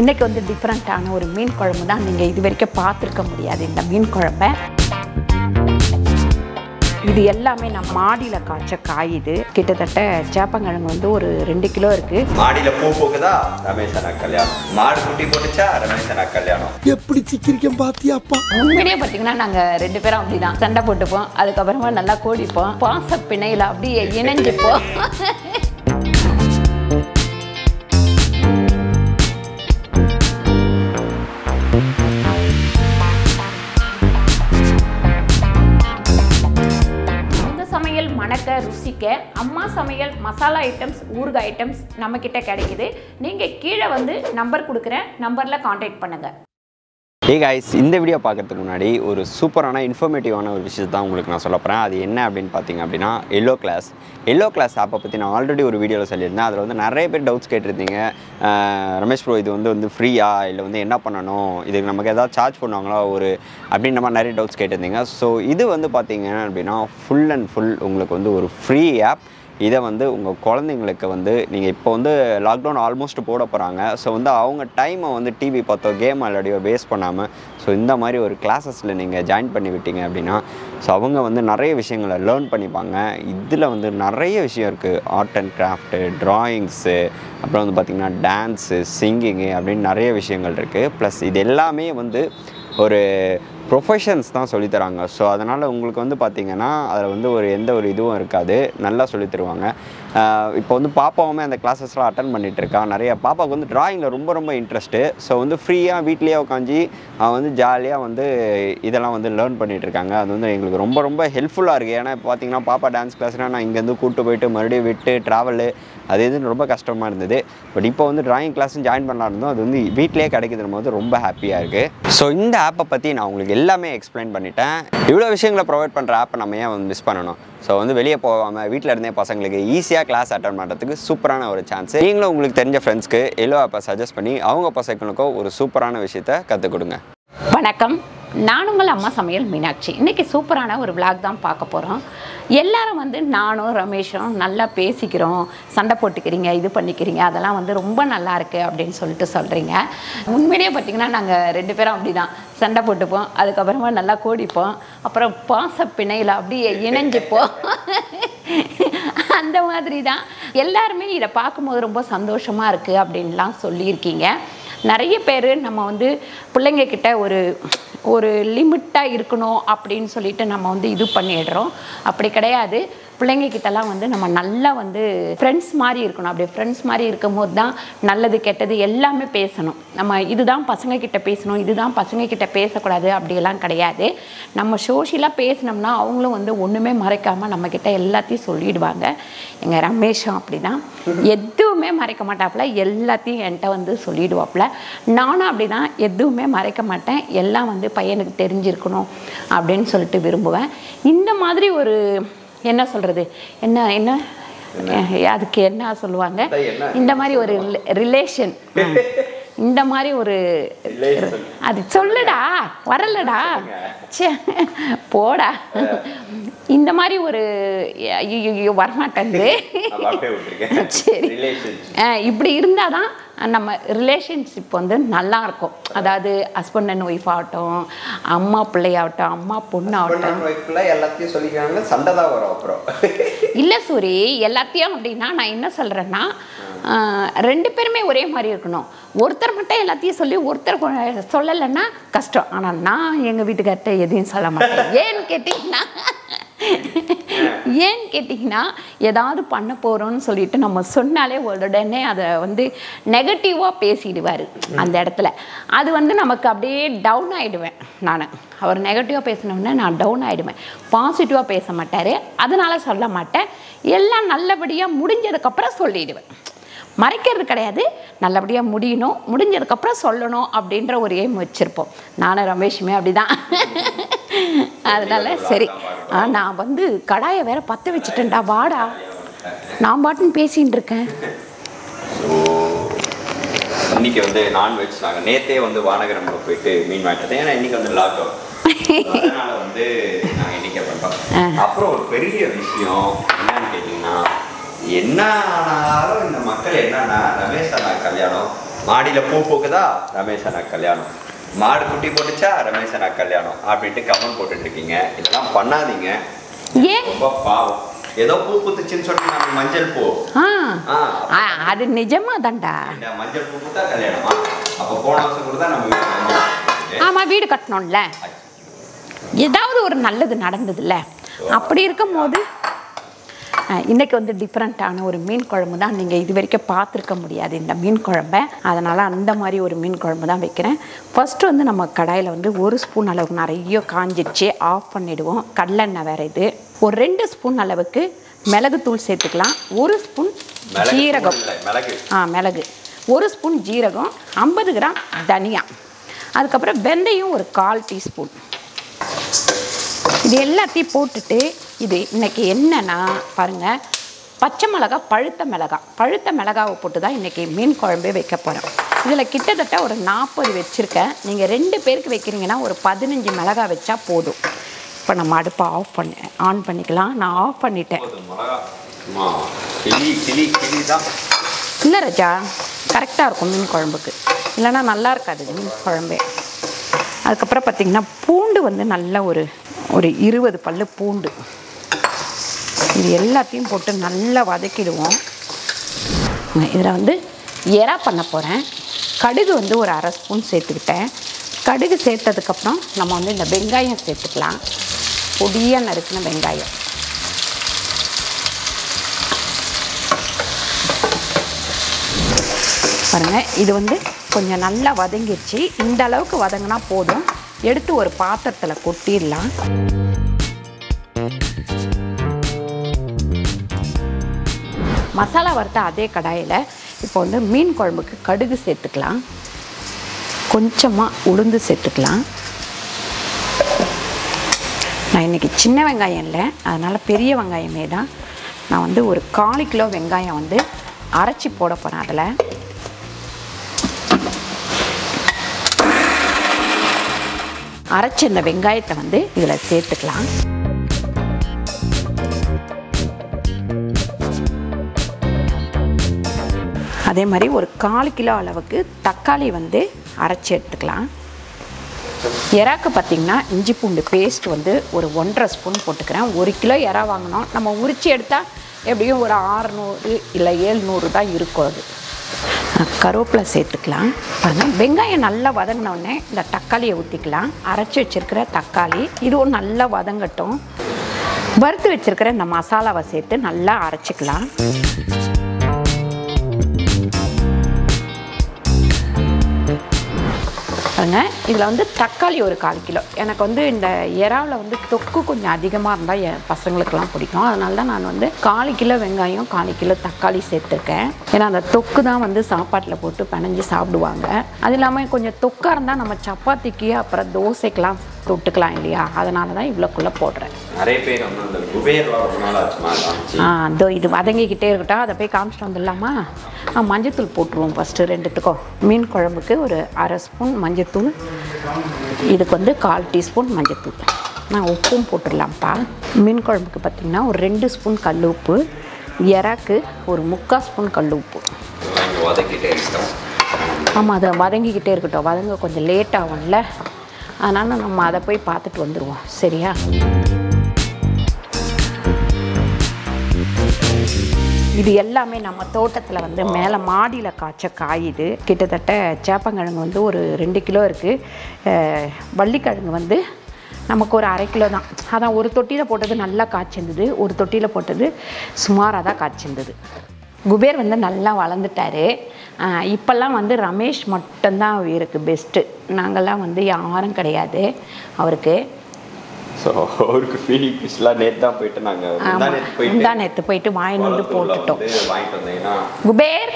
இன்றைக்கி வந்து டிஃப்ரெண்ட்டான ஒரு மீன் குழம்பு தான் நீங்கள் இது வரைக்கும் பார்த்துருக்க முடியாது. இந்த மீன் குழம்ப. இது எல்லாமே நான் மாடியில் காய்ச்ச காய் இது. கிட்டத்தட்ட சேப்பங்கிழங்கு வந்து ஒரு ரெண்டு கிலோ இருக்குது மாடியில பூ பூக்குதா? ரமேஷ் அண்ணா கல்யாணம். மாடு குட்டி போட்டுச்சா? ரமேஷ் அண்ணா கல்யாணம். எப்படி சிக்கிரிக்கம் பாத்தியாப்பா? உண்மையிலேயே பார்த்தீங்கன்னா நாங்கள் ரெண்டு பேரும் அப்படிதான். சண்டை போட்டுப்போம். அதுக்கப்புறமா நல்லா கோடிப்போம் பாச பிணையில் அப்படியே இணைஞ்சுப்போம். சிக்க அம்மா சமையல் மசாலா ஐட்டம்ஸ் ஊறுகாய் ஐட்டம்ஸ் நம்மக்கிட்ட கிடைக்குது. நீங்கள் கீழே வந்து நம்பர் கொடுக்குறேன் நம்பரில் காண்டாக்ட் பண்ணுங்கள் ஏ காய்ஸ் இந்த வீடியோ பார்க்கறதுக்கு முன்னாடி ஒரு சூப்பரான இன்ஃபர்மேட்டிவான ஒரு விஷயத்தை தான் உங்களுக்கு நான் சொல்ல போகிறேன் அது என்ன அப்படின்னு பார்த்தீங்க அப்படின்னா எல்லோ கிளாஸ் எல்லோ கிளாஸ் ஆப்பை பற்றி நான் ஆல்ரெடி ஒரு வீடியோவில் சொல்லியிருந்தேன். அதில் வந்து நிறைய பேர் டவுட்ஸ் கேட்டிருந்தீங்க. ரமேஷ் ப்ரோ இது வந்து வந்து ஃப்ரீயா இல்லை வந்து என்ன பண்ணணும்? இதுக்கு நமக்கு ஏதாவது சார்ஜ் பண்ணுவாங்களா? ஒரு அப்படின்ற மாதிரி நிறைய டவுட்ஸ் கேட்டிருந்தீங்க. ஸோ இது வந்து பார்த்தீங்க அப்படின்னா ஃபுல் அண்ட் ஃபுல் உங்களுக்கு வந்து ஒரு ஃப்ரீ ஆப் இதை வந்து உங்கள் குழந்தைங்களுக்கு வந்து நீங்கள் இப்போ வந்து லாக்டவுன் ஆல்மோஸ்ட் போட போகிறாங்க ஸோ வந்து அவங்க டைமை வந்து டிவி பார்த்தோ கேம் விளையாடியோ வேஸ்ட் பண்ணாமல் ஸோ இந்த மாதிரி ஒரு கிளாஸஸில் நீங்கள் ஜாயின் பண்ணி விட்டீங்க அப்படின்னா ஸோ அவங்க வந்து நிறைய விஷயங்களை லேர்ன் பண்ணிப்பாங்க. இதில் வந்து நிறைய விஷயம் இருக்குது ஆர்ட் அண்ட் கிராஃப்ட்டு ட்ராயிங்ஸு அப்புறம் வந்து பார்த்திங்கன்னா டான்ஸு சிங்கிங்கு அப்படின்னு நிறைய விஷயங்கள் இருக்குது ப்ளஸ் இது எல்லாமே வந்து ஒரு ப்ரொஃபஷன்ஸ் தான் சொல்லித் தராங்க. ஸோ அதனால் உங்களுக்கு வந்து பார்த்திங்கன்னா அதில் வந்து ஒரு எந்த ஒரு இதுவும் இருக்காது. நல்லா சொல்லித் தருவாங்க. இப்போ வந்து பாப்பாவுமே அந்த கிளாஸஸ்லாம் அட்டன் பண்ணிகிட்டு இருக்கான் நிறைய பாப்பாவுக்கு வந்து டிராயிங்கில் ரொம்ப ரொம்ப இன்ட்ரெஸ்ட்டு ஸோ வந்து ஃப்ரீயாக வீட்லேயே உட்காந்து அவன் வந்து ஜாலியாக வந்து இதெல்லாம் வந்து லேர்ன் பண்ணிகிட்டு இருக்காங்க. அது வந்து எங்களுக்கு ரொம்ப ரொம்ப ஹெல்ப்ஃபுல்லாக இருக்குது ஏன்னா இப்போ பார்த்திங்கன்னா பாப்பா டான்ஸ் கிளாஸ்னால் நான் இங்கேருந்து கூப்பிட்டு போயிட்டு மறுபடியும் விட்டு ட்ராவலு அது இதுன்னு ரொம்ப கஷ்டமாக இருந்தது. பட் இப்போ வந்து டிராயிங் கிளாஸும் ஜாயின் பண்ணலாம் இருந்தோம். அது வந்து வீட்டிலேயே கிடைக்குதுன்னு போது ரொம்ப ஹாப்பியாக இருக்குது ஸோ இந்த ஆப்பை பற்றி நான் உங்களுக்கு எல்லாமே எக்ஸ்பிளைன் பண்ணிட்டேன். இவ்வளோ விஷயங்களை ப்ரொவைட் பண்ணுற ஆப்பை நம்ம ஏன் வந்து மிஸ் பண்ணணும்? ஸோ வந்து வெளியே போகாமல் வீட்டில் இருந்தே பசங்களுக்கு ஈஸியாக கிளாஸ் அட்டன் பண்ணுறதுக்கு சூப்பரான ஒரு சான்ஸ் நீங்களும் உங்களுக்கு தெரிஞ்ச ஃப்ரெண்ட்ஸ்க்கு எல்லோ ஆப்பை சஜஸ்ட் பண்ணி அவங்க பசங்களுக்கும் ஒரு சூப்பரான விஷயத்த கற்றுக் கொடுங்க. வணக்கம். நான் உங்கள் அம்மா சமையல் மீனாட்சி. இன்றைக்கி சூப்பரான ஒரு விளாக் தான் பார்க்க போகிறோம் எல்லாரும் வந்து நானும் ரமேஷும் நல்லா பேசிக்கிறோம். சண்டை போட்டுக்கிறீங்க இது பண்ணிக்கிறீங்க அதெல்லாம் வந்து ரொம்ப நல்லா இருக்குது அப்படின்னு சொல்லிட்டு சொல்கிறீங்க உண்மையிலேயே பார்த்திங்கன்னா நாங்கள் ரெண்டு பேரும் அப்படி தான் சண்டை போட்டுப்போம் அதுக்கப்புறமா நல்லா கோடிப்போம். அப்புறம் பாச பிணையில் அப்படியே இணைஞ்சிப்போம். அந்த மாதிரி தான் எல்லாருமே இதை பார்க்கும்போது ரொம்ப சந்தோஷமாக இருக்குது அப்படின்லாம் சொல்லியிருக்கீங்க. நிறைய பேர் நம்ம வந்து பிள்ளைங்கக்கிட்ட ஒரு ஒரு லிமிட்டாக இருக்கணும் அப்படின்னு சொல்லிட்டு நம்ம வந்து இது பண்ணிடுறோம். அப்படி கிடையாது. பிள்ளைங்கக்கிட்டலாம் வந்து நம்ம நல்லா வந்து ஃப்ரெண்ட்ஸ் மாதிரி இருக்கணும். அப்படி ஃப்ரெண்ட்ஸ் மாதிரி இருக்கும்போது தான் நல்லது கெட்டது எல்லாமே பேசணும். நம்ம இதுதான் பசங்கக்கிட்ட பேசணும் இதுதான் பசங்கக்கிட்ட பேசக்கூடாது அப்படியெல்லாம் கிடையாது. நம்ம சோஷியலாக பேசினோம்னா அவங்களும் வந்து ஒன்றுமே மறைக்காமல் நம்மக்கிட்ட எல்லாத்தையும் சொல்லிடுவாங்க. எங்கள் ரமேஷும் அப்படி தான் எதுவுமே மறைக்க மாட்டாப்புல எல்லாத்தையும் என்கிட்ட வந்து சொல்லிடுவாப்புல. நானும் அப்படி தான் எதுவுமே மறைக்க மாட்டேன். எல்லாம் வந்து பையனுக்கு தெரிஞ்சிருக்கணும் அப்படின்னு சொல்லிட்டு விரும்புவேன். இந்த மாதிரி ஒரு என்ன சொல்கிறது என்ன என்ன? அதுக்கு என்ன சொல்லுவாங்க? இந்த மாதிரி ஒரு ரிலேஷன் இந்த மாதிரி ஒரு அது சொல்லுடா வரலடா. ச்சே போடா. இந்த மாதிரி ஒரு ஐயோ வரமாட்டேங்குது. சரி. இப்படி இருந்தால் தான் நம்ம ரிலேஷன்ஷிப் வந்து நல்லா இருக்கும் அதாவது ஹஸ்பண்ட் அண்ட் ஒய்ஃப் ஆகட்டும் அம்மா பிள்ளையாகட்டும் அம்மா பொண்ணாகட்டும் எல்லாத்தையும் சொல்லிக்கிறாங்க சண்டை தான் வரும் அப்புறம். இல்லை சூரி எல்லாத்தையும் அப்படின்னா நான் என்ன சொல்கிறேன்னா ரெண்டு பேருமே ஒரே மாதிரி இருக்கணும். ஒருத்தர் மட்டும் எல்லாத்தையும் சொல்லி ஒருத்தர் சொல்லலைன்னா கஷ்டம். ஆனால் நான் எங்கள் வீட்டுக்கார்ட்ட எதையும் சொல்ல மாட்டேன். ஏன்னு கேட்டிங்கன்னா ஏன்னு கேட்டிங்கன்னா ஏதாவது பண்ண போகிறோம்னு சொல்லிட்டு நம்ம சொன்னாலே உடனே அதை வந்து நெகட்டிவாக பேசிடுவார் அந்த இடத்துல. அது வந்து நமக்கு அப்படியே டவுன் ஆகிடுவேன் நான். அவர் நெகட்டிவாக பேசினோம்னா நான் டவுன் ஆகிடுவேன் பாசிட்டிவாக பேச மாட்டார். அதனால் சொல்ல மாட்டேன். எல்லாம் நல்லபடியாக முடிஞ்சதுக்கப்புறம் சொல்லிடுவேன். மறைக்கிறது கிடையாது. நல்லபடியாக முடியணும். முடிஞ்சதுக்கப்புறம் சொல்லணும் அப்படின்ற ஒரு எய்ம் வச்சுருப்போம். நானும் ரமேஷுமே அப்படிதான். அதனால சரி. ஆ, நான் வந்து கடாயை வேற பற்ற வச்சுட்டேன்டா. வாடா. நான் பாட்டுன்னு பேசின்னு இருக்கேன். இன்னைக்கு வந்து நான்வெஜ் நாங்கள் நேத்தே வந்து வானகரமில் போயிட்டு மீன் வாங்கிட்டோம் ஏன்னா இன்னைக்கு வந்து லாக்டவுன் அதனால வந்து நாங்கள் இன்னைக்கே பண்ணுறோம் அப்புறம் ஒரு பெரிய விஷயம் என்னன்னு கேட்டிங்கன்னா என்ன ஆனாலும் இந்த மக்கள் என்னன்னா ரமேஷ் அண்ணா கல்யாணம். மாடியில் பூ பூக்குதா? ரமேஷ் அண்ணா கல்யாணம். மாடு குட்டி போட்டுச்சா? ரமேஷ் அண்ணா கல்யாணம். அப்படின்ட்டு கமெண்ட் போட்டுட்டு இருக்கீங்க. இதெல்லாம் பண்ணாதீங்க. ரொம்ப பாவம். ஏதோ பூ பூத்துச்சுன்னு சொல்லிட்டு மஞ்சள் பூ. ஆ. ஆ ஆ, அது நிஜமா தான்டா. மஞ்சள் பூ பூத்தா கல்யாணமா? அப்போ போன வருஷம் கூட தான் நம்ம. ஆமா வீடு கட்டணும்ல. ஏதாவது ஒரு நல்லது நடந்ததுல்ல. அப்படி இருக்கும்போது அஹ், இன்னைக்கு வந்து டிஃப்ரெண்ட்டான ஒரு மீன் குழம்பு தான் நீங்கள் இது வரைக்கும் பார்த்துருக்க முடியாது இந்த மீன் குழம்ப. அதனால் அந்த மாதிரி ஒரு மீன் குழம்பு தான் வைக்கிறேன். ஃபஸ்ட்டு வந்து நம்ம கடாயில் வந்து ஒரு ஸ்பூன் அளவுக்கு நிறைய காஞ்சிடுச்சு ஆஃப் பண்ணிடுவோம். கடலெண்ணெய் வேறு இது. ஒரு ரெண்டு ஸ்பூன் அளவுக்கு மிளகுத்தூள் சேர்த்துக்கலாம். ஒரு ஸ்பூன் ஜீரகம். ஆ மிளகு. ஒரு ஸ்பூன் ஜீரகம் ஐம்பது கிராம் தனியா. அதுக்கப்புறம் வெந்தயம் ஒரு கால் டீஸ்பூன். இது எல்லாத்தையும் போட்டுட்டு இது இன்னைக்கு என்னன்னா பாருங்க பச்சை மிளகா பழுத்த மிளகா. பழுத்த மிளகாவை போட்டு தான் இன்றைக்கி மீன் குழம்பே வைக்க போகிறோம் இதில் கிட்டத்தட்ட ஒரு நாற்பது வச்சுருக்கேன். நீங்கள் ரெண்டு பேருக்கு வைக்கிறீங்கன்னா ஒரு பதினஞ்சு மிளகா வச்சா போதும். இப்போ நம்ம அடுப்பை ஆஃப் பண்ண ஆன் பண்ணிக்கலாம். நான் ஆஃப் பண்ணிட்டேன். இல்லை ரஜா கரெக்டாக இருக்கும் மீன் குழம்புக்கு. இல்லைன்னா நல்லா இருக்காது மீன் குழம்பே. அதுக்கப்புறம் பார்த்திங்கன்னா பூண்டு வந்து நல்ல ஒரு ஒரு இருபது பல்லு பூண்டு. இது எல்லாத்தையும் போட்டு நல்லா வதக்கிடுவோம். இதில் வந்து எறா பண்ண போகிறேன் கடுகு வந்து ஒரு அரை ஸ்பூன் சேர்த்துக்கிட்டேன். கடுகு சேர்த்ததுக்கப்புறம் நம்ம வந்து இந்த வெங்காயம் சேர்த்துக்கலாம். பொடியாக நறுக்கின வெங்காயம். பாருங்கள் இது வந்து கொஞ்சம் நல்லா வதங்கிடுச்சு இந்த அளவுக்கு வதங்கினா போதும். எடுத்து ஒரு பாத்திரத்தில் கொட்டிடலாம். மசாலா வறுத்த அதே கடாயில் இப்போ வந்து மீன் குழம்புக்கு கடுகு சேர்த்துக்கலாம். கொஞ்சமாக உளுந்து சேர்த்துக்கலாம். நான் இன்றைக்கி சின்ன வெங்காயம் இல்லை அதனால் பெரிய வெங்காயமே தான். நான் வந்து ஒரு காலு கிலோ வெங்காயம் வந்து அரைச்சி போட போகிறேன் அதில். அரைச்ச இந்த வெங்காயத்தை வந்து இதில் சேர்த்துக்கலாம். அதே மாதிரி ஒரு கால் கிலோ அளவுக்கு தக்காளி வந்து அரைச்சி எடுத்துக்கலாம். எறாக்கு பார்த்திங்கன்னா இஞ்சி பூண்டு பேஸ்ட் வந்து ஒரு ஒன்றரை ஸ்பூன் போட்டுக்கிறேன். ஒரு கிலோ எறா வாங்கினோம் நம்ம உரித்து எடுத்தால் எப்படியும் ஒரு ஆறுநூறு இல்லை ஏழ்நூறு தான் இருக்கும் அது. கருவேப்பிலை சேர்த்துக்கலாம். பாருங்கள் வெங்காயம் நல்லா வதங்கினோடனே இந்த தக்காளியை ஊற்றிக்கலாம் அரைச்சி வச்சிருக்கிற தக்காளி இதுவும் நல்லா வதங்கட்டும். வறுத்து வச்சுருக்கிற இந்த மசாலாவை சேர்த்து நல்லா அரைச்சிக்கலாம். பாருங்க. இதில் வந்து தக்காளி ஒரு கால் கிலோ. எனக்கு வந்து இந்த இறாவில் வந்து தொக்கு கொஞ்சம் அதிகமாக இருந்தால் என் பசங்களுக்கெல்லாம் பிடிக்கும். அதனால தான் நான் வந்து கால் கிலோ வெங்காயம் கால் கிலோ தக்காளி சேர்த்துருக்கேன். ஏன்னா அந்த தொக்கு தான் வந்து சாப்பாட்டில் போட்டு பிணைஞ்சு சாப்பிடுவாங்க. அது இல்லாமல் கொஞ்சம் தொக்காக இருந்தால் நம்ம சப்பாத்திக்கு அப்புறம் தோசைக்கெல்லாம் தொட்டுக்கலாம் இல்லையா? அதனால தான் இவ்வளோக்குள்ளே போடுறேன். நிறைய பேர் வந்து ஆ இதோ இது வதங்கிக்கிட்டே இருக்கட்டும். அதை போய் காமிச்சிட்டு வந்துடலாமா? மஞ்சத்தூள் போட்டுருவோம் ஃபஸ்ட்டு ரெண்டுத்துக்கும். மீன் குழம்புக்கு ஒரு அரை ஸ்பூன் மஞ்சத்தூள். இதுக்கு வந்து கால் டீஸ்பூன் மஞ்சத்தூள். நான் உப்பும் போட்டுடலாம்ப்பா. மீன் குழம்புக்கு பார்த்திங்கன்னா ஒரு ரெண்டு ஸ்பூன் கல் உப்பு. எறாக்கு ஒரு முக்கால் ஸ்பூன் கல் உப்பு. ஆமாம் அதை வதங்கிக்கிட்டே இருக்கட்டும். வதங்க கொஞ்சம் லேட் ஆகும்ல. அதனால் நம்ம அதை போய் பார்த்துட்டு வந்துடுவோம் சரியா? இது எல்லாமே நம்ம தோட்டத்தில் வந்து மேலே மாடியில் காய்ச்ச காய் இது கிட்டத்தட்ட சேப்பங்கிழங்கு வந்து ஒரு ரெண்டு கிலோ இருக்குது வள்ளிக்கிழங்கு வந்து நமக்கு ஒரு அரை கிலோ தான். அதான் ஒரு தொட்டியில் போட்டது நல்லா காய்ச்சிருந்தது. ஒரு தொட்டியில் போட்டது சுமாராக தான் காய்ச்சிருந்தது. குபேர் வந்து நல்லா வளர்ந்துட்டாரு. இப்போல்லாம் வந்து ரமேஷ் மட்டும்தான் இருக்குது பெஸ்ட்டு நாங்கள்லாம் வந்து யாரும் கிடையாது அவருக்கு. ஸோ அவருக்கு ஃபீலிங் ஃபிஷ்லாம் நேற்று தான் போயிட்டு நாங்கள் முந்தா நேற்று போயிட்டு வாங்கிட்டு வந்து போட்டுட்டோம். வாங்கிட்டு வந்தீங்கன்னா குபேர்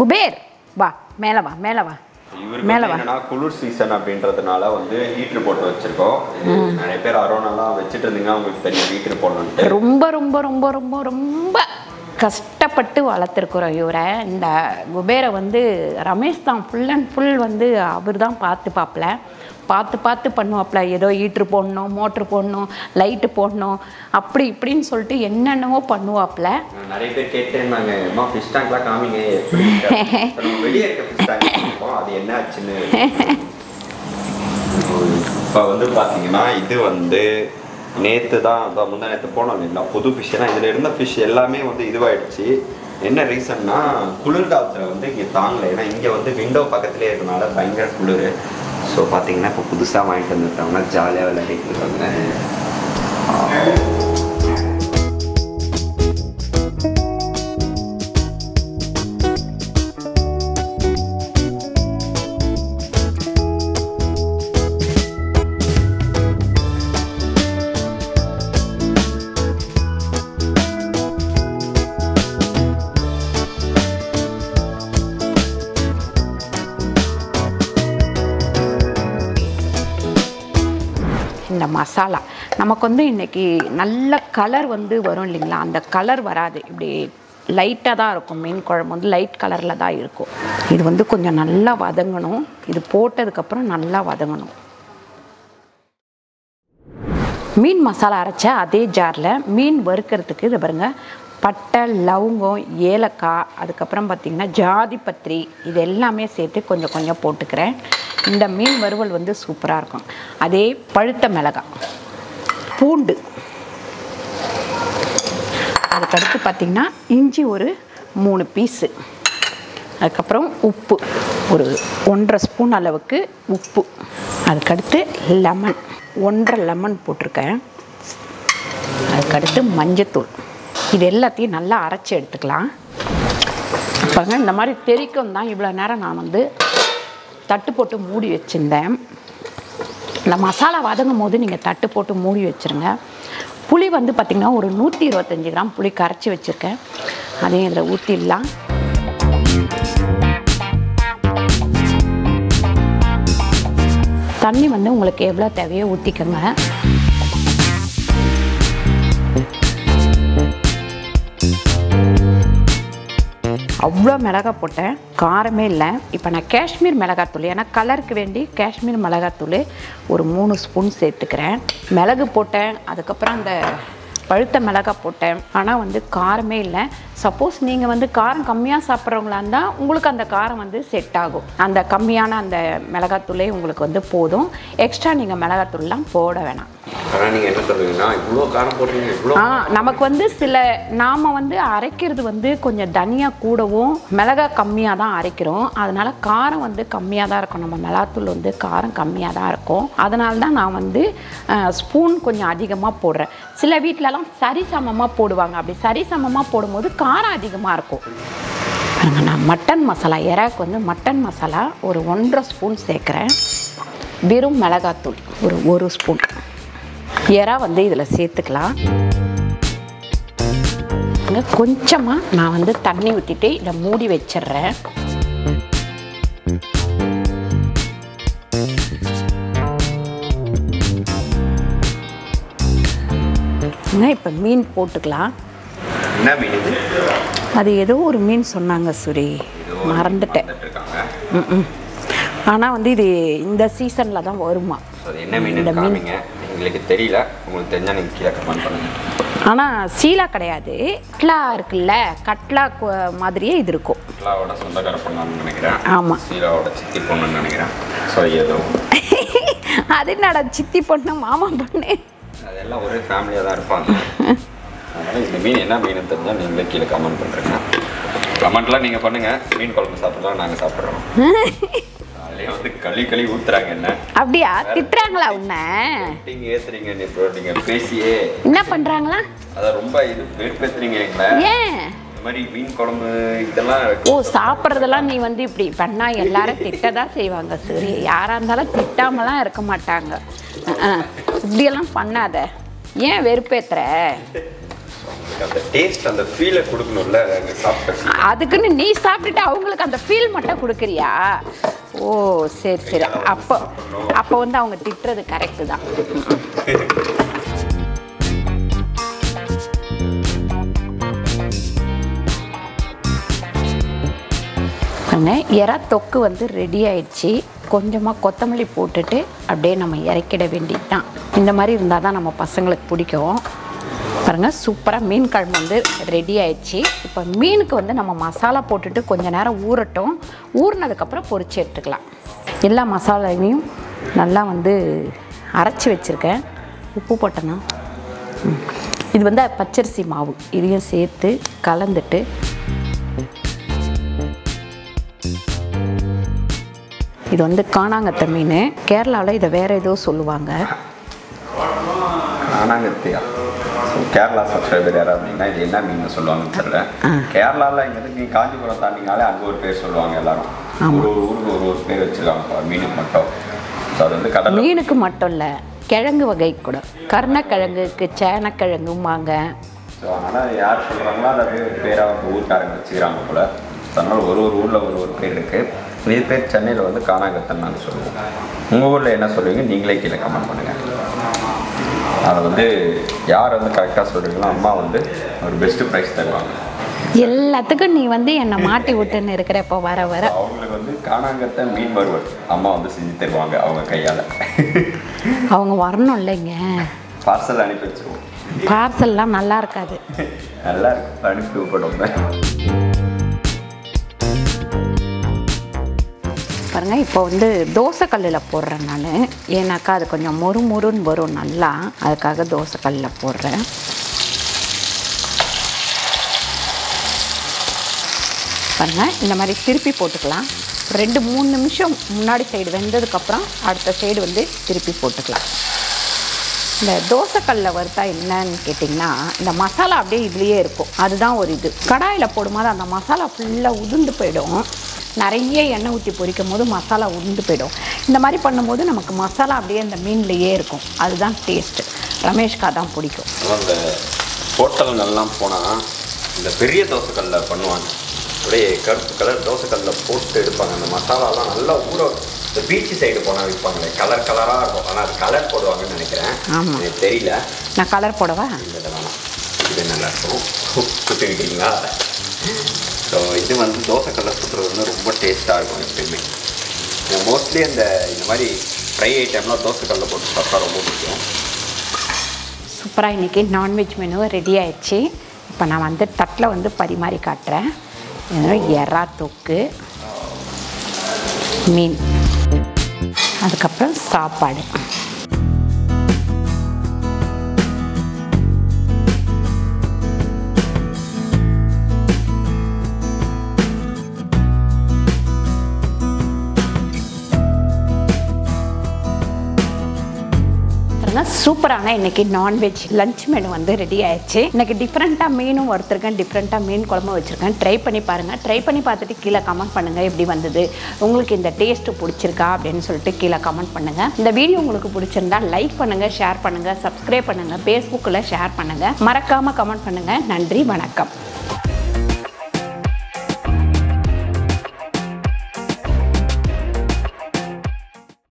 குபேர். வா மேலே வா மேலே வா. என்னன்னா குளிர் சீசன் அப்படின்றதுனால வந்து ஹீட்ரு போட்டு வச்சிருக்கோம். நிறைய பேர் அரோனெல்லாம் வச்சுட்டு இருந்தீங்கன்னா உங்களுக்கு தெரியும் ஹீட்ரு போடணுன்ட்டு ரொம்ப ரொம்ப ரொம்ப ரொம்ப ரொம்ப கஷ்டப்பட்டு வளர்த்துருக்குறோம் இவரை. இந்த குபேரை வந்து ரமேஷ் தான் ஃபுல் அண்ட் ஃபுல் வந்து அவர் தான் பார்த்து பார்ப்பல பார்த்து பார்த்து பண்ணுவாப்புல. ஏதோ ஈட்ரு போடணும் மோட்ரு போடணும் லைட்டு போடணும் அப்படி இப்படின்னு சொல்லிட்டு என்னென்னவோ பண்ணுவாப்புல. நிறைய பேர் கேட்டே இருந்தாங்க அம்மா ஃபிஷ் டேங்க்லாம் காமிங்க. எப்படி இருக்கு?" இப்ப நம்ம வெளியே இருக்க அது என்ன ஆச்சுன்னு. இப்போ வந்து பார்த்தீங்கன்னா இது வந்து நேற்று தான் அதான் முந்தா நேற்று போனோம் இல்லைங்களா? புது ஃபிஷ் ஏன்னா இதில் இருந்த ஃபிஷ் எல்லாமே வந்து இதுவாயிடுச்சு. என்ன ரீசன்னா குளிர் காலத்தில் வந்து இங்கே தாங்கலை. ஏன்னா இங்கே வந்து விண்டோ பக்கத்துலேயே இருக்கனால பயங்கர குளிர். ஸோ பார்த்தீங்கன்னா இப்போ புதுசாக வாங்கிட்டு வந்துட்டாங்கன்னா ஜாலியாக விளையாடிட்டு இருக்காங்க. மசாலா. நமக்கு வந்து இன்றைக்கி நல்ல கலர் வந்து வரும் இல்லைங்களா? அந்த கலர் வராது. இப்படி லைட்டாக தான் இருக்கும். மீன் குழம்பு வந்து லைட் கலரில் தான் இருக்கும். இது வந்து கொஞ்சம் நல்லா வதங்கணும். இது போட்டதுக்கப்புறம் நல்லா வதங்கணும். மீன் மசாலா அரைச்ச அதே ஜாரில் மீன் வறுக்கிறதுக்கு இதை பாருங்க. பட்டை லவங்கம் ஏலக்காய் அதுக்கப்புறம் பார்த்திங்கன்னா ஜாதி பத்திரி இது எல்லாமே சேர்த்து கொஞ்சம் கொஞ்சம் போட்டுக்கிறேன். இந்த மீன் வறுவல் வந்து சூப்பராக இருக்கும். அதே பழுத்த மிளகாய் பூண்டு. அதுக்கடுத்து பார்த்திங்கன்னா இஞ்சி ஒரு மூணு பீஸு. அதுக்கப்புறம் உப்பு ஒரு ஒன்றரை ஸ்பூன் அளவுக்கு உப்பு. அதுக்கடுத்து லெமன் ஒன்றரை லெமன் போட்டிருக்கேன். அதுக்கடுத்து மஞ்சத்தூள். இது எல்லாத்தையும் நல்லா அரைச்சி எடுத்துக்கலாம். பாருங்க இந்த மாதிரி தெரிக்கும் தான் இவ்வளோ நேரம் நான் வந்து தட்டு போட்டு மூடி வச்சுருந்தேன். இந்த மசாலா வதங்கும் போது நீங்கள் தட்டு போட்டு மூடி வச்சுருங்க. புளி வந்து பார்த்திங்கன்னா ஒரு நூற்றி இருபத்தஞ்சி கிராம் புளி கரைச்சி வச்சுருக்கேன். அதையும் இதில் ஊற்றிடலாம் தண்ணி வந்து உங்களுக்கு எவ்வளோ தேவையோ ஊற்றிக்கோங்க அவ்வளோ மிளகாய் போட்டேன். காரமே இல்லை. இப்போ நான் காஷ்மீர் மிளகாத்தூள் ஏன்னா கலருக்கு வேண்டி காஷ்மீர் மிளகாத்தூள் ஒரு மூணு ஸ்பூன் சேர்த்துக்கிறேன். மிளகு போட்டேன் அதுக்கப்புறம் அந்த பழுத்த மிளகாய் போட்டேன். ஆனால் வந்து காரமே இல்லை. சப்போஸ் நீங்கள் வந்து காரம் கம்மியாக சாப்பிட்றவங்களா இருந்தால் உங்களுக்கு அந்த காரம் வந்து செட் ஆகும். அந்த கம்மியான அந்த மிளகாத்தூளே உங்களுக்கு வந்து போதும். எக்ஸ்ட்ரா நீங்கள் மிளகாத்தூள்லாம் போட வேணாம். ஆனால் நீங்கள் என்ன சொல்றீங்கன்னா இவ்வளோ காரம் போடுறீங்க இவ்வளோ ஆ நமக்கு வந்து சில நாம் வந்து அரைக்கிறது வந்து கொஞ்சம் தனியாக கூடவும் மிளகா கம்மியாக தான் அரைக்கிறோம். அதனால காரம் வந்து கம்மியாக தான் இருக்கும். நம்ம மிளகாத்தூள் வந்து காரம் கம்மியாக தான் இருக்கும். அதனால தான் நான் வந்து ஸ்பூன் கொஞ்சம் அதிகமாக போடுறேன். சில வீட்டிலலாம் சரிசமமாக போடுவாங்க. அப்படி சரிசமமாக போடும்போது காரம் அதிகமாக இருக்கும். பாருங்க, நான் மட்டன் மசாலா இறாக்கு வந்து மட்டன் மசாலா ஒரு ஒன்றரை ஸ்பூன் சேர்க்குறேன். வெறும் மிளகாத்தூள் ஒரு ஒரு ஸ்பூன். எறா வந்து இதில் சேர்த்துக்கலாம். கொஞ்சமாக நான் வந்து தண்ணி ஊற்றிட்டு இதை மூடி வச்சிடுறேன். இப்போ மீன் போட்டுக்கலாம். அது ஏதோ ஒரு மீன் சொன்னாங்க சுரி. மறந்துட்டேன். இருக்காங்க. ஆனால் வந்து இது இந்த சீசனில் தான் வருமா? இந்த மீன். எங்களுக்கு தெரியல. உங்களுக்கு தெரிஞ்சா நீங்கள் கீழே கமெண்ட் பண்ணுங்க. ஆனால் சீலா கிடையாது. கட்லா இருக்குல்ல? கட்லா மாதிரியே இது இருக்கும். கட்லாவோட சொந்தக்கார பொண்ணான்னு நினைக்கிறேன். ஆமா. சீலாவோட சித்தி பொண்ணுன்னு நினைக்கிறேன். ஸோ ஏதோ. அது என்னடா சித்தி பொண்ணு மாமா பொண்ணு? அதெல்லாம் ஒரே ஃபேமிலியாக தான் இருப்பாங்க. அதனால் இந்த மீன் என்ன மீன் தெரிஞ்சால் நீங்களே கீழே கமெண்ட் பண்ணுறீங்க கமெண்ட்லாம் நீங்கள் பண்ணுங்கள் மீன் குழம்பு சாப்பிடலாம் நாங்கள் சாப்பிட்றோம். அதுலேயே வந்து களி களி ஊத்துறாங்க என்ன? அப்படியா? திட்டுறாங்களா உன்னை? நீ பேசியே. என்ன பண்ணுறாங்களா அதை ரொம்ப இது வெறுப்பேற்றுறீங்க எங்களை ஏன்? இந்த மாதிரி மீன் குழம்பு இதெல்லாம் ஓ சாப்பிட்றதெல்லாம் நீ வந்து இப்படி பண்ணா எல்லாரும் திட்ட தான் செய்வாங்க. சரி யாராக இருந்தாலும் திட்டாமலாம் இருக்க மாட்டாங்க. இப்படியெல்லாம் பண்ணாத. ஏன் வெறுப்பேத்துற? அதுக்குன்னு நீ சாப்பிட்டுட்டு அவங்களுக்கு அந்த ஃபீல் மட்டும் கொடுக்குறியா? ஓ சரி சரி. அப்போ அப்போ வந்து அவங்க திட்டுறது கரெக்டு தான். பாருங்க எறா தொக்கு வந்து ரெடி ஆயிடுச்சு. கொஞ்சமாக கொத்தமல்லி போட்டுட்டு அப்படியே நம்ம இறக்கிட வேண்டியது தான் இந்த மாதிரி இருந்தால் தான் நம்ம பசங்களுக்கு பிடிக்கும். பாருங்கள் சூப்பராக மீன் குழம்பு வந்து ரெடி ஆயிடுச்சு. இப்போ மீனுக்கு வந்து நம்ம மசாலா போட்டுட்டு கொஞ்ச நேரம் ஊறட்டும். ஊறினதுக்கப்புறம் பொறிச்சு எடுத்துக்கலாம். எல்லா மசாலாவையும் நல்லா வந்து அரைச்சி வச்சுருக்கேன். உப்பு போட்டேன்னா. இது வந்து பச்சரிசி மாவு. இதையும் சேர்த்து கலந்துட்டு. இது வந்து காணாங்கத்தை மீன். கேரளாவில் இதை வேறு ஏதோ சொல்லுவாங்க. காணாங்கத்தையா கேரளா சப்ஸ்கிரைபர் யாராவது அப்படின்னா இது என்ன மீன் சொல்லுவாங்கன்னு தெரியல. கேரளாவில் இங்கே நீ காஞ்சிபுரம் தாண்டினாலே அங்கே ஒரு பேர் சொல்லுவாங்க எல்லாரும். ஒரு ஒரு ஊருக்கு ஒரு ஒரு பேர் வச்சுருக்காங்க மீனுக்கு மட்டும். ஸோ அது வந்து கடல். மீனுக்கு மட்டும் இல்லை கிழங்கு வகை கூட. கருணக்கிழங்குக்கு சேனக்கிழங்குமாங்க ஸோ அதனால் யார் சொல்கிறாங்களோ அதை அப்படியே ஒரு பேராக வந்து ஊர்க்காரங்க வச்சுக்கிறாங்க போல. அதனால் ஒரு ஒரு ஊரில் ஒரு ஒரு பேர் இருக்குது இது பேர் சென்னையில் வந்து காணாங்கத்தன் நாங்கள் சொல்லுவோம். உங்கள் ஊரில் என்ன சொல்லுவீங்க? நீங்களே கீழே கமெண்ட் பண்ணுங்கள் அதை வந்து யார் வந்து கரெக்டாக சொல்கிறீங்களோ அம்மா வந்து ஒரு பெஸ்ட்டு ப்ரைஸ் தருவாங்க. எல்லாத்துக்கும் நீ வந்து என்னை மாட்டி விட்டுன்னு இருக்கிற இப்போ வர வர. அவங்களுக்கு வந்து காணாங்கத்தை மீன் வறுவல் அம்மா வந்து செஞ்சு தருவாங்க அவங்க கையால். அவங்க வரணும் இல்லைங்க. பார்சல் அனுப்பி வச்சிருவோம். பார்சல்லாம் நல்லா இருக்காது. நல்லா இருக்கு. அனுப்பி விட்டுடும் பாருங்கள் இப்போ வந்து தோசை கல்லில் போடுறேன் நான் ஏன்னாக்கா அது கொஞ்சம் மொறு மொறுன்னு வரும் நல்லா. அதுக்காக தோசை கல்லில் போடுறேன். பாருங்கள் இந்த மாதிரி திருப்பி போட்டுக்கலாம். ரெண்டு மூணு நிமிஷம் முன்னாடி சைடு வெந்ததுக்கப்புறம் அடுத்த சைடு வந்து திருப்பி போட்டுக்கலாம். இந்த தோசைக்கல்லில் வறுத்தா என்னன்னு கேட்டிங்கன்னா இந்த மசாலா அப்படியே இதுலேயே இருக்கும். அதுதான் ஒரு இது. கடாயில் போடும்போது அந்த மசாலா ஃபுல்லாக உதிர்ந்து போயிடும். நிறைய எண்ணெய் ஊற்றி பொரிக்கும் போது மசாலா உதிர்ந்து போயிடும். இந்த மாதிரி பண்ணும்போது நமக்கு மசாலா அப்படியே அந்த மீன்லேயே இருக்கும். அதுதான் டேஸ்ட்டு ரமேஷ்கா தான் பிடிக்கும். அந்த ஹோட்டலுங்கெல்லாம் போனால் இந்த பெரிய தோசைக்கல்லில் பண்ணுவாங்க. அப்படியே கருப்பு கலர் தோசைக்கல்லில் போட்டு எடுப்பாங்க. அந்த மசாலாலாம் நல்லா ஊற இந்த பீச் சைடு போனால் விற்பாங்களே கலர் கலராக இருக்கும். ஆனால் அது கலர் போடுவாங்கன்னு நினைக்கிறேன். ஆமா. எனக்கு தெரியல. நான் கலர் போடவா? இந்த இதெல்லாம் இது நல்லா இருக்கும் ஸோ இது வந்து தோசைக்கல்லை சுற்றுறது வந்து ரொம்ப டேஸ்ட்டாக இருக்கும் எப்பயுமே மோஸ்ட்லி அந்த இந்த மாதிரி ஃப்ரை ஐட்டம்லாம் தோசைக்கல்ல போட்டு சாப்பிட்டா ரொம்ப பிடிக்கும் சூப்பராக இன்றைக்கி நான்வெஜ் மெனு ரெடி ஆயிடுச்சு இப்போ நான் வந்து தட்டில் வந்து பரிமாறி காட்டுறேன் எறா தொக்கு மீன் அதுக்கப்புறம் சாப்பாடு சூப்பரான இன்னைக்கு நான்வெஜ் லஞ்ச் மெனு வந்து ரெடி ஆயிடுச்சு. இன்னைக்கு டிஃப்ரெண்ட்டாக மீனும் வறுத்துருக்கேன் டிஃப்ரெண்ட்டாக மீன் குழம்பு வச்சுருக்கேன். ட்ரை பண்ணி பாருங்கள் ட்ரை பண்ணி பார்த்துட்டு கீழே கமெண்ட் பண்ணுங்கள் எப்படி வந்தது. உங்களுக்கு இந்த டேஸ்ட்டு பிடிச்சிருக்கா அப்படின்னு சொல்லிட்டு கீழே கமெண்ட் பண்ணுங்கள் இந்த வீடியோ உங்களுக்கு பிடிச்சிருந்தா லைக் பண்ணுங்கள் ஷேர் பண்ணுங்கள் சப்ஸ்கிரைப் பண்ணுங்கள் ஃபேஸ்புக்கில் ஷேர் பண்ணுங்கள் மறக்காமல் கமெண்ட் பண்ணுங்கள் நன்றி வணக்கம்.